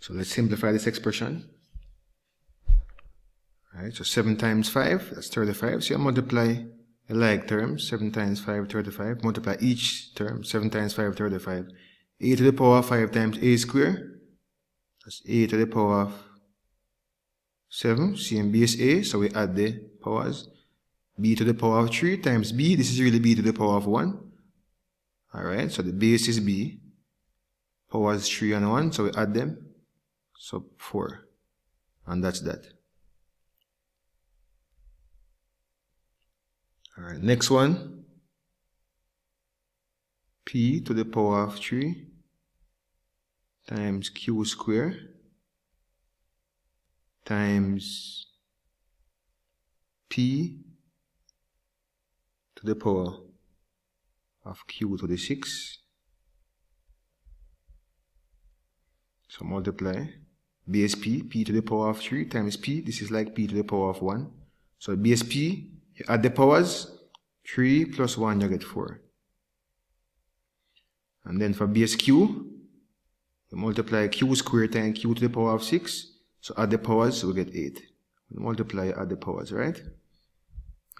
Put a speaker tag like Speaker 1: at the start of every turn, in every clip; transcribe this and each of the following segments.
Speaker 1: So let's simplify this expression. Alright, so 7 times 5, that's 35. So you multiply the like terms, 7 times 5, 35. Multiply each term, 7 times 5, 35. a to the power of 5 times a square. That's a to the power of 7. C and B is a, so we add the powers. b to the power of 3 times b. This is really b to the power of 1. Alright, so the base is b. Powers 3 and 1, so we add them. So 4. And that's that. Alright, next one. p to the power of 3 times q square times p to the power of q to the 6 so multiply BSP, p to the power of 3 times p, this is like p to the power of 1. So base p, add the powers, 3 plus 1, you get 4. And then for base q, you multiply q squared times q to the power of 6. So add the powers, we get 8. multiply, add the powers, right?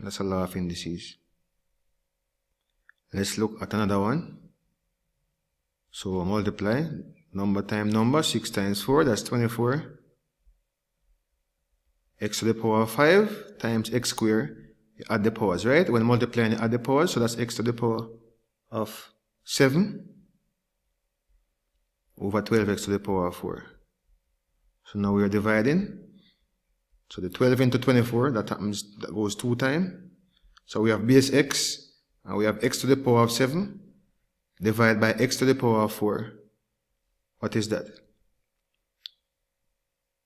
Speaker 1: That's a law of indices. Let's look at another one. So multiply number times number, 6 times 4, that's 24. x to the power of 5 times x squared, you add the powers, right? When multiplying, add the powers, so that's x to the power of 7 over 12x to the power of 4. So now we are dividing. So the 12 into 24, that happens, that goes 2 times. So we have base x, and we have x to the power of 7, divided by x to the power of 4. What is that?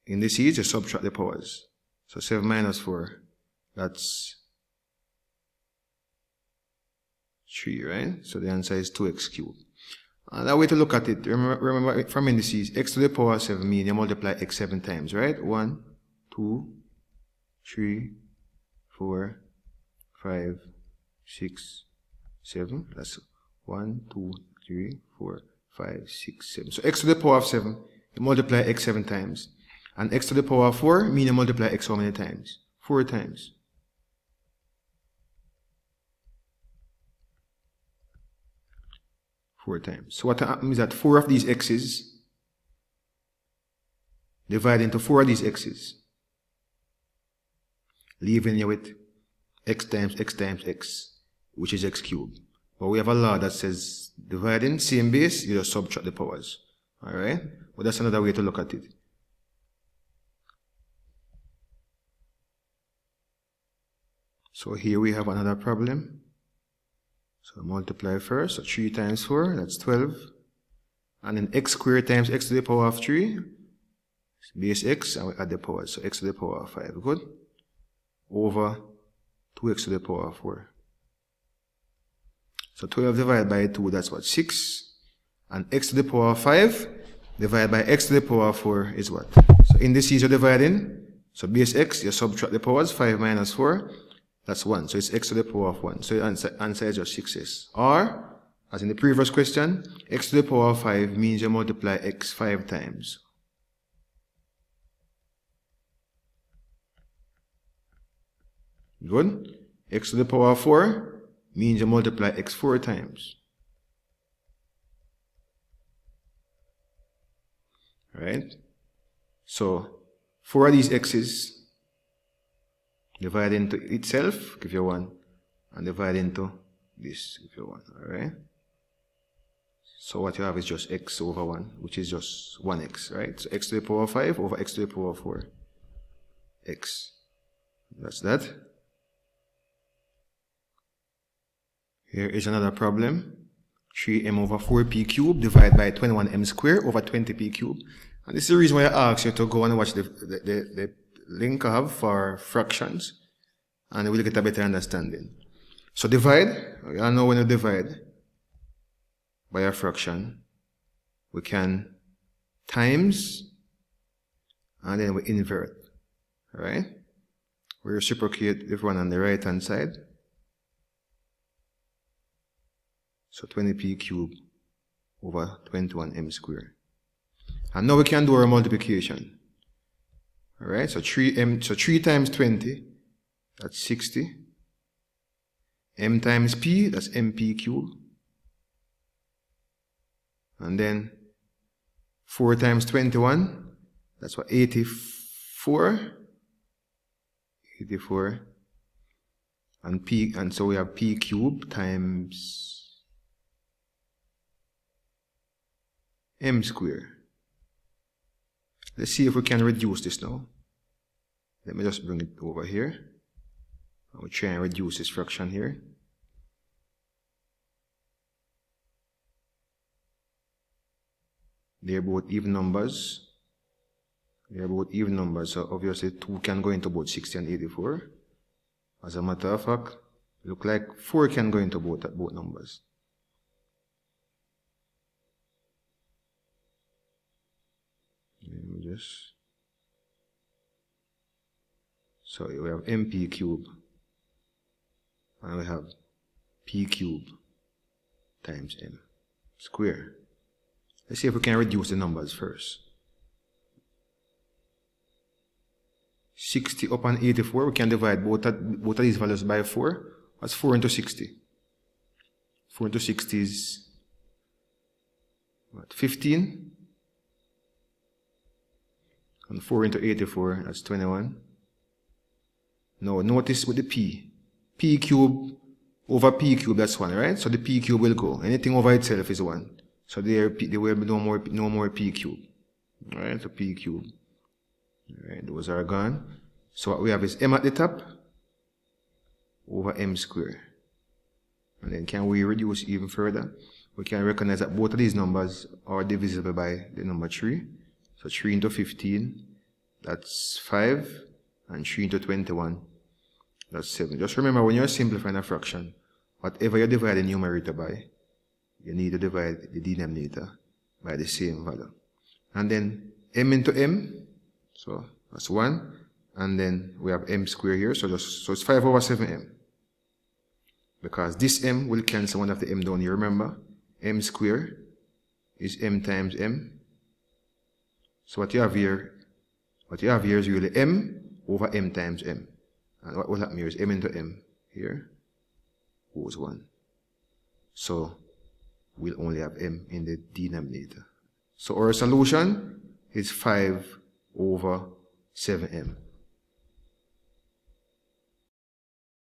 Speaker 1: In this you subtract the powers. So 7 minus 4, that's 3, right? So the answer is 2x cubed. Another way to look at it, remember, remember from indices, x to the power 7 mean you multiply x 7 times, right? 1, 2, 3, 4, 5, 6, 7. That's 1, 2, 3, 4, 5, 6, 7. So x to the power of 7, you multiply x 7 times. And x to the power of 4 mean you multiply x how many times? 4 times. Four times. So what happens is that four of these x's divide into four of these x's, leaving you with x times x times x, which is x cubed. But we have a law that says dividing same base, you just subtract the powers. Alright? But that's another way to look at it. So here we have another problem. So multiply first, so 3 times 4, that's 12. And then x squared times x to the power of 3, base x, and we add the powers, so x to the power of 5, good? Over 2x to the power of 4. So 12 divided by 2, that's what? 6. And x to the power 5 divided by x to the power 4 is what? So in this you're dividing. So base x, you subtract the powers, 5 minus 4. That's 1. So it's x to the power of 1. So the answer, answer is just 6s. Or, as in the previous question, x to the power of 5 means you multiply x 5 times. Good? x to the power of 4 means you multiply x four times. Right? So, four of these x's divide into itself, give you 1, and divide into this, give you 1, alright? So what you have is just x over 1, which is just 1x, right? So x to the power 5 over x to the power 4. x. That's that. Here is another problem. 3m over 4p cubed divided by 21m squared over 20p cubed. And this is the reason why I asked you to go and watch the, the, the, the link I have for fractions. And we'll get a better understanding. So divide, I know when you divide by a fraction, we can times and then we invert. Alright? We reciprocate the one on the right hand side. So 20p cubed over 21m squared. And now we can do our multiplication. Alright, so 3m, so 3 times 20, that's 60. m times p, that's mp cubed. And then 4 times 21, that's what, 84. 84. And p, and so we have p cubed times m square. Let's see if we can reduce this now. Let me just bring it over here. I'll try and reduce this fraction here. They're both even numbers. They're both even numbers, so obviously 2 can go into both 60 and 84. As a matter of fact, look like 4 can go into both, both numbers. Just so we have mp cube and we have p cube times m square. Let's see if we can reduce the numbers first. 60 upon 84, we can divide both of, both of these values by 4. That's 4 into 60. 4 into 60 is what, 15. And 4 into 84, that's 21. Now notice with the p. p cube over p cube, that's 1, right? So the p cube will go. Anything over itself is 1. So there, there will be no more, no more p cube. Alright, so p cube. Alright, those are gone. So what we have is m at the top over m square. And then can we reduce even further? We can recognize that both of these numbers are divisible by the number 3. So 3 into 15, that's 5. And 3 into 21, that's 7. Just remember, when you're simplifying a fraction, whatever you divide the numerator by, you need to divide the denominator by the same value. And then m into m, so that's 1. And then we have m squared here, so just so it's 5 over 7m. Because this m will cancel one of the m down here, remember? m squared is m times m. So what you have here, what you have here is really m over m times m. And what will happen here is m into m here goes 1. So we'll only have m in the denominator. So our solution is 5 over 7m.